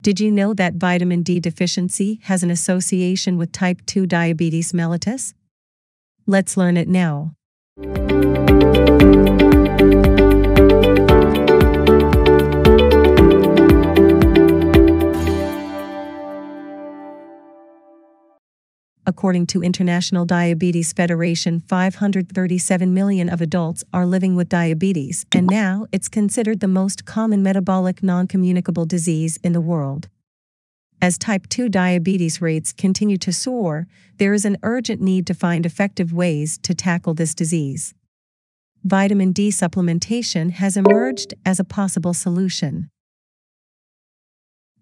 Did you know that vitamin D deficiency has an association with type 2 diabetes mellitus? Let's learn it now. According to International Diabetes Federation, 537 million of adults are living with diabetes, and now it's considered the most common metabolic non-communicable disease in the world. As type 2 diabetes rates continue to soar, there is an urgent need to find effective ways to tackle this disease. Vitamin D supplementation has emerged as a possible solution.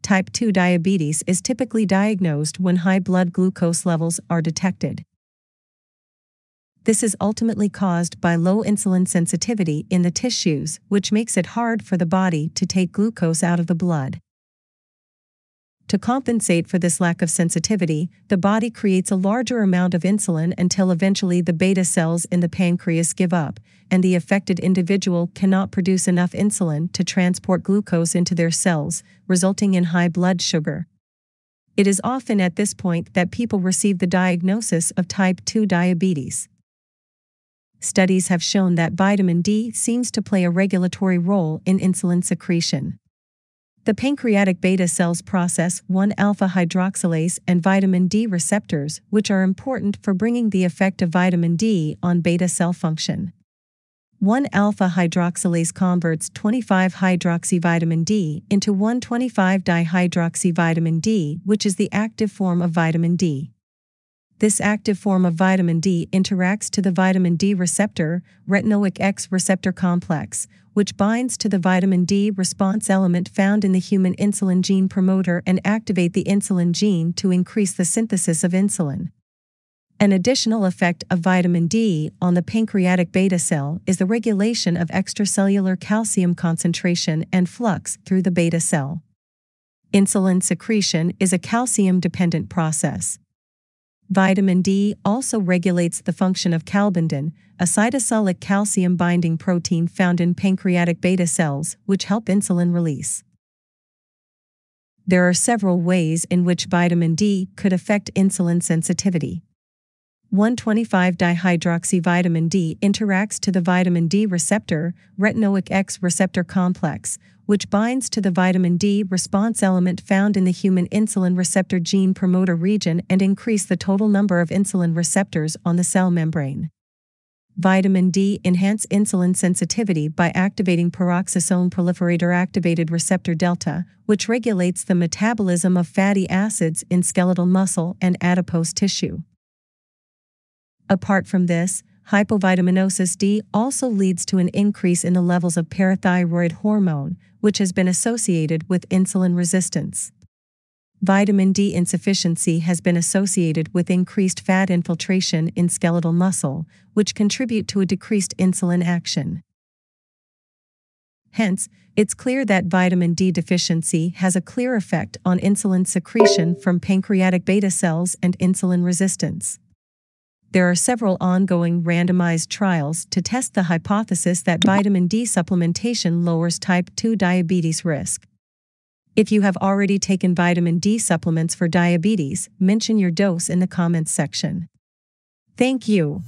Type 2 diabetes is typically diagnosed when high blood glucose levels are detected. This is ultimately caused by low insulin sensitivity in the tissues, which makes it hard for the body to take glucose out of the blood. To compensate for this lack of sensitivity, the body creates a larger amount of insulin until eventually the beta cells in the pancreas give up, and the affected individual cannot produce enough insulin to transport glucose into their cells, resulting in high blood sugar. It is often at this point that people receive the diagnosis of type 2 diabetes. Studies have shown that vitamin D seems to play a regulatory role in insulin secretion. The pancreatic beta cells process 1 alpha hydroxylase and vitamin D receptors, which are important for bringing the effect of vitamin D on beta cell function. 1 alpha hydroxylase converts 25 hydroxyvitamin D into 125 dihydroxyvitamin D, which is the active form of vitamin D. This active form of vitamin D interacts to the vitamin D receptor, retinoid X receptor complex, which binds to the vitamin D response element found in the human insulin gene promoter and activate the insulin gene to increase the synthesis of insulin. An additional effect of vitamin D on the pancreatic beta cell is the regulation of extracellular calcium concentration and flux through the beta cell. Insulin secretion is a calcium dependent process. Vitamin D also regulates the function of calbindin, a cytosolic calcium binding protein found in pancreatic beta cells, which help insulin release. There are several ways in which vitamin D could affect insulin sensitivity. 125-dihydroxyvitamin D interacts to the vitamin D receptor, retinoid X receptor complex, which binds to the vitamin D response element found in the human insulin receptor gene promoter region and increase the total number of insulin receptors on the cell membrane. Vitamin D enhance insulin sensitivity by activating peroxisome proliferator activated receptor delta, which regulates the metabolism of fatty acids in skeletal muscle and adipose tissue. Apart from this, hypovitaminosis D also leads to an increase in the levels of parathyroid hormone, which has been associated with insulin resistance. Vitamin D insufficiency has been associated with increased fat infiltration in skeletal muscle, which contribute to a decreased insulin action. Hence, it's clear that vitamin D deficiency has a clear effect on insulin secretion from pancreatic beta cells and insulin resistance there are several ongoing randomized trials to test the hypothesis that vitamin D supplementation lowers type 2 diabetes risk. If you have already taken vitamin D supplements for diabetes, mention your dose in the comments section. Thank you.